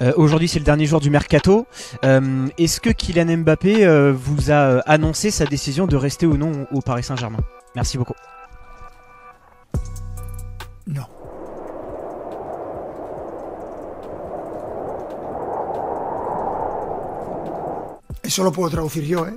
Euh, Aujourd'hui, c'est le dernier jour du mercato. Euh, Est-ce que Kylian Mbappé euh, vous a annoncé sa décision de rester ou non au Paris Saint-Germain? Merci beaucoup. No. Eso lo puedo traducir yo, ¿eh?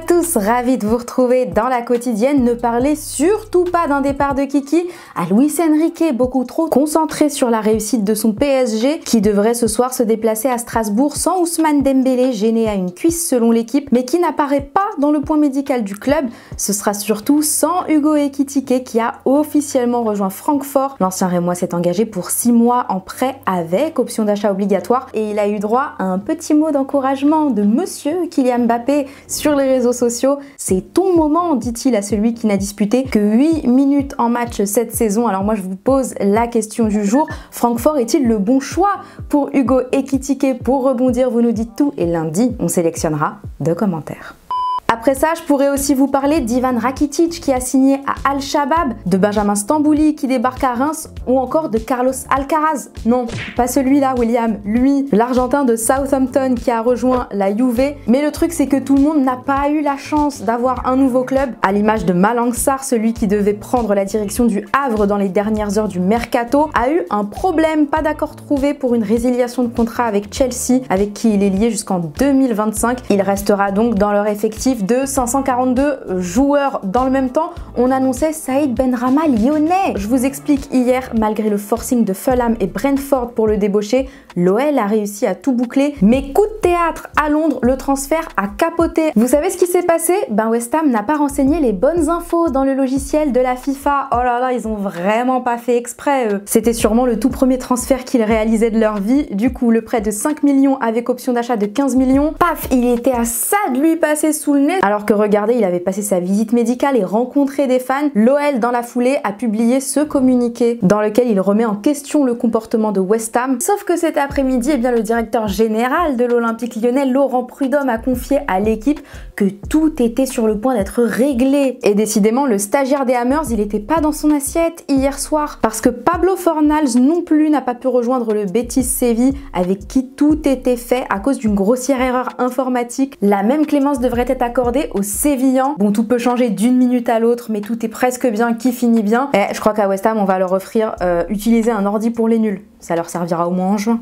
Tous, ravi de vous retrouver dans la quotidienne. Ne parlez surtout pas d'un départ de Kiki à Luis Enrique, beaucoup trop concentré sur la réussite de son PSG qui devrait ce soir se déplacer à Strasbourg sans Ousmane Dembélé, gêné à une cuisse selon l'équipe, mais qui n'apparaît pas dans le point médical du club. Ce sera surtout sans Hugo Ekitike qui a officiellement rejoint Francfort. L'ancien Rémois s'est engagé pour 6 mois en prêt avec option d'achat obligatoire et il a eu droit à un petit mot d'encouragement de monsieur Kylian Mbappé sur les réseaux sociaux. C'est ton moment, dit-il à celui qui n'a disputé que 8 minutes en match cette saison. Alors moi je vous pose la question du jour. Francfort est-il le bon choix pour Hugo Ekitike? Pour rebondir, vous nous dites tout et lundi, on sélectionnera deux commentaires. Après ça, je pourrais aussi vous parler d'Ivan Rakitic qui a signé à Al-Shabaab, de Benjamin Stambouli qui débarque à Reims ou encore de Carlos Alcaraz. Non, pas celui-là, William. Lui, l'Argentin de Southampton qui a rejoint la Juve. Mais le truc, c'est que tout le monde n'a pas eu la chance d'avoir un nouveau club, à l'image de Malang celui qui devait prendre la direction du Havre dans les dernières heures du mercato, a eu un problème, pas d'accord trouvé pour une résiliation de contrat avec Chelsea, avec qui il est lié jusqu'en 2025. Il restera donc dans leur effectif de 542 joueurs. Dans le même temps, on annonçait Saïd Benrama lyonnais. Je vous explique hier, malgré le forcing de Fulham et Brentford pour le débaucher, l'OL a réussi à tout boucler. Mais coup de théâtre à Londres, le transfert a capoté. Vous savez ce qui s'est passé? Ben West Ham n'a pas renseigné les bonnes infos dans le logiciel de la FIFA. Oh là là, ils ont vraiment pas fait exprès. C'était sûrement le tout premier transfert qu'ils réalisaient de leur vie. Du coup, le prêt de 5 millions avec option d'achat de 15 millions, paf, il était à ça de lui passer sous le nez. Alors que regardez, il avait passé sa visite médicale et rencontré des fans. L'OL dans la foulée a publié ce communiqué dans lequel il remet en question le comportement de West Ham. Sauf que cet après-midi, eh bien le directeur général de l'Olympique lyonnais, Laurent Prudhomme, a confié à l'équipe que tout était sur le point d'être réglé. Et décidément, le stagiaire des Hammers, il était pas dans son assiette hier soir parce que Pablo Fornals non plus n'a pas pu rejoindre le Betis Séville avec qui tout était fait à cause d'une grossière erreur informatique. La même clémence devrait être accordée aux Sévillans. Bon, tout peut changer d'une minute à l'autre, mais tout est presque bien qui finit bien. Et je crois qu'à West Ham, on va leur offrir euh, utiliser un ordi pour les nuls. Ça leur servira au moins en juin.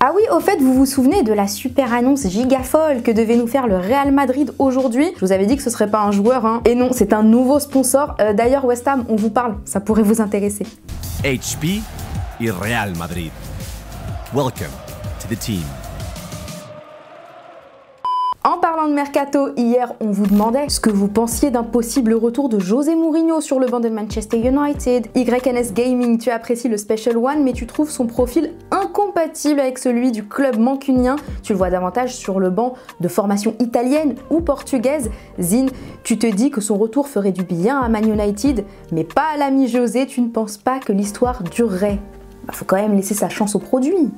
Ah oui, au fait, vous vous souvenez de la super annonce giga folle que devait nous faire le Real Madrid aujourd'hui? Je vous avais dit que ce serait pas un joueur, hein. Et non, c'est un nouveau sponsor. Euh, D'ailleurs, West Ham, on vous parle, ça pourrait vous intéresser. HP y Real Madrid. Welcome to the team. En parlant de mercato, hier on vous demandait ce que vous pensiez d'un possible retour de José Mourinho sur le banc de Manchester United. YNS Gaming, tu apprécies le Special One mais tu trouves son profil incompatible avec celui du club mancunien. Tu le vois davantage sur le banc de formation italienne ou portugaise. Zine, tu te dis que son retour ferait du bien à Man United, mais pas à l'ami José, tu ne penses pas que l'histoire durerait? Bah, faut quand même laisser sa chance au produit.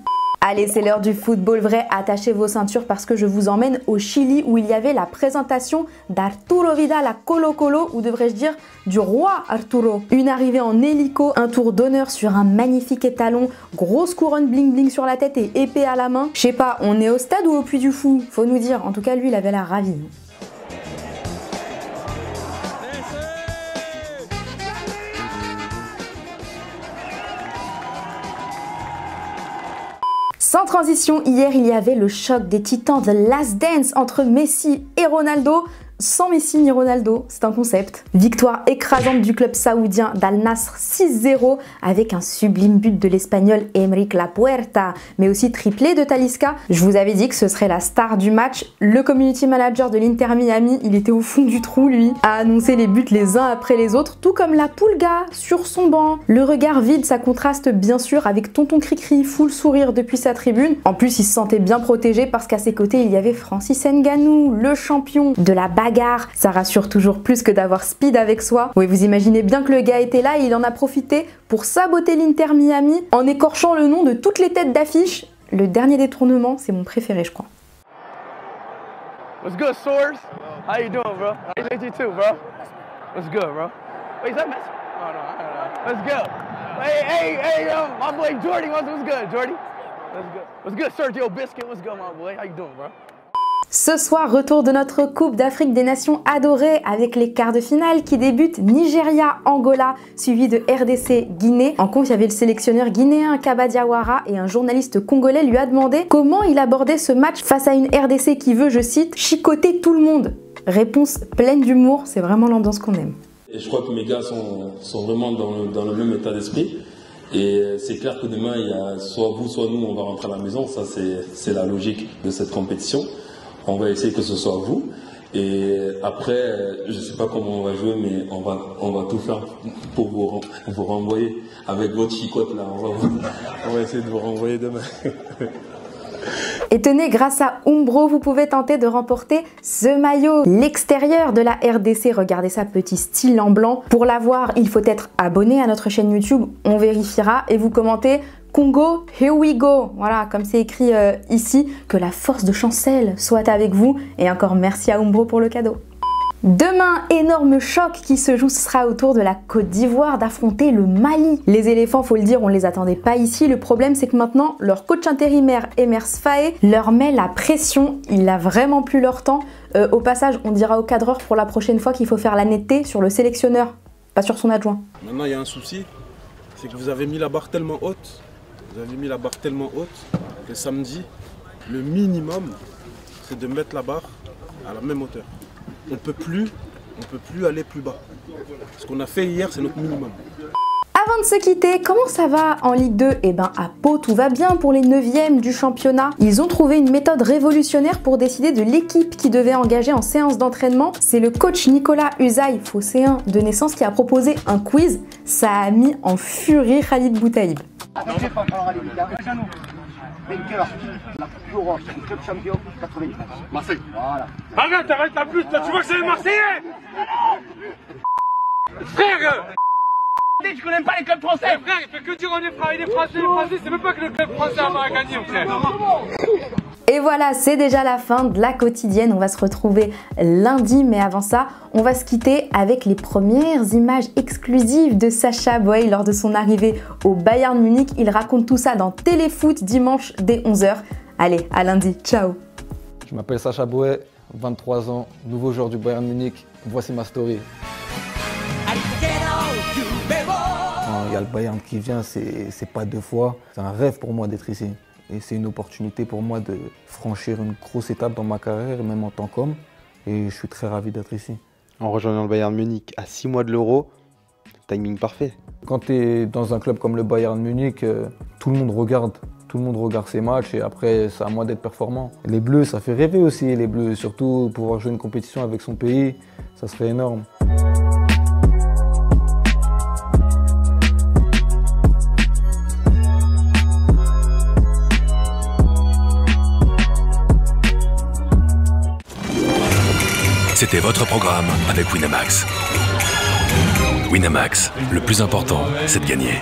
Allez, c'est l'heure du football vrai, attachez vos ceintures parce que je vous emmène au Chili où il y avait la présentation d'Arturo Vidal à Colo Colo, ou devrais-je dire du roi Arturo. Une arrivée en hélico, un tour d'honneur sur un magnifique étalon, grosse couronne bling bling sur la tête et épée à la main. Je sais pas, on est au stade ou au Puy du Fou? Faut nous dire, en tout cas lui il avait l'air ravi. Sans transition, hier il y avait le choc des titans de Last Dance entre Messi et Ronaldo. Sans Messi ni Ronaldo, c'est un concept. Victoire écrasante du club saoudien d'Al Nasr 6-0 avec un sublime but de l'espagnol Emeric Lapuerta, mais aussi triplé de Talisca. Je vous avais dit que ce serait la star du match. Le community manager de l'Inter Miami, il était au fond du trou lui, a annoncé les buts les uns après les autres, tout comme la Pulga sur son banc. Le regard vide, ça contraste bien sûr avec Tonton Cricri, full sourire depuis sa tribune. En plus, il se sentait bien protégé parce qu'à ses côtés, il y avait Francis Nganou, le champion de la bagarre. Ça rassure toujours plus que d'avoir Speed avec soi. Oui, vous imaginez bien que le gars était là et il en a profité pour saboter l'Inter Miami en écorchant le nom de toutes les têtes d'affiche. Le dernier détournement, c'est mon préféré, je crois. What's good, Source? How you doing, bro? Nice to you too, bro. What's good, bro? Wait, is that Messi? Oh, no, I don't know. Let's go. Hey, hey, hey, yo, my boy Jordy, what's, what's good, Jordy? What's good? What's good, Sergio Biscuit? What's good, my boy? How you doing, bro? Ce soir, retour de notre Coupe d'Afrique des Nations adorée avec les quarts de finale qui débutent Nigeria-Angola, suivi de RDC-Guinée. En compte, il y avait le sélectionneur guinéen Kaba Diawara et un journaliste congolais lui a demandé comment il abordait ce match face à une RDC qui veut, je cite, chicoter tout le monde. Réponse pleine d'humour, c'est vraiment l'ambiance qu'on aime. Je crois que mes gars sont, vraiment dans le, même état d'esprit. Et c'est clair que demain, il y a soit vous, soit nous, on va rentrer à la maison. Ça, c'est la logique de cette compétition. On va essayer que ce soit vous. Et après, je ne sais pas comment on va jouer, mais on va, on va tout faire pour vous, vous renvoyer avec votre chicotte là. On va, on va essayer de vous renvoyer demain. Et tenez, grâce à Umbro, vous pouvez tenter de remporter ce maillot. L'extérieur de la RDC, regardez ça, petit style en blanc. Pour l'avoir, il faut être abonné à notre chaîne YouTube, on vérifiera et vous commentez Congo, here we go. Voilà, comme c'est écrit euh, ici, que la force de Chancel soit avec vous. Et encore merci à Umbro pour le cadeau. Demain, énorme choc qui se joue, ce sera autour de la Côte d'Ivoire d'affronter le Mali. Les éléphants, faut le dire, on les attendait pas ici. Le problème, c'est que maintenant, leur coach intérimaire, Emers Faé, leur met la pression. Il a vraiment plus leur temps. Euh, au passage, on dira au cadreur pour la prochaine fois qu'il faut faire la netteté sur le sélectionneur, pas sur son adjoint. Maintenant, il y a un souci, c'est que vous avez mis la barre tellement haute avez mis la barre tellement haute que samedi, le minimum, c'est de mettre la barre à la même hauteur. On ne peut plus, on peut plus aller plus bas. Ce qu'on a fait hier, c'est notre minimum. Avant de se quitter, comment ça va en Ligue 2 Eh ben à Pau, tout va bien pour les 9e du championnat. Ils ont trouvé une méthode révolutionnaire pour décider de l'équipe qui devait engager en séance d'entraînement. C'est le coach Nicolas Usaï, phocéen de naissance, qui a proposé un quiz. Ça a mis en furie Khalid Boutaïb. Vainqueur, la plus grosse, club champion, 99. Marseille. Voilà. Arrête, arrête la plus, tu vois que c'est le Marseillais Frère tu connais pas les clubs français eh, Frère, il fait que dire on est français, les français, les français, c'est même pas que le club français a gagné, frère et voilà, c'est déjà la fin de la quotidienne. On va se retrouver lundi, mais avant ça, on va se quitter avec les premières images exclusives de Sacha Boy lors de son arrivée au Bayern Munich. Il raconte tout ça dans Téléfoot dimanche dès 11h. Allez, à lundi, ciao Je m'appelle Sacha Boy, 23 ans, nouveau joueur du Bayern Munich. Voici ma story. il y a le Bayern qui vient, c'est pas deux fois. C'est un rêve pour moi d'être ici. Et c'est une opportunité pour moi de franchir une grosse étape dans ma carrière, même en tant qu'homme. Et je suis très ravi d'être ici. En rejoignant le Bayern Munich à 6 mois de l'Euro, timing parfait. Quand tu es dans un club comme le Bayern Munich, euh, tout le monde regarde. Tout le monde regarde ses matchs et après, c'est à moi d'être performant. Les Bleus, ça fait rêver aussi, les Bleus. Surtout pouvoir jouer une compétition avec son pays, ça serait énorme. C'était votre programme avec Winamax. Winamax, le plus important, c'est de gagner.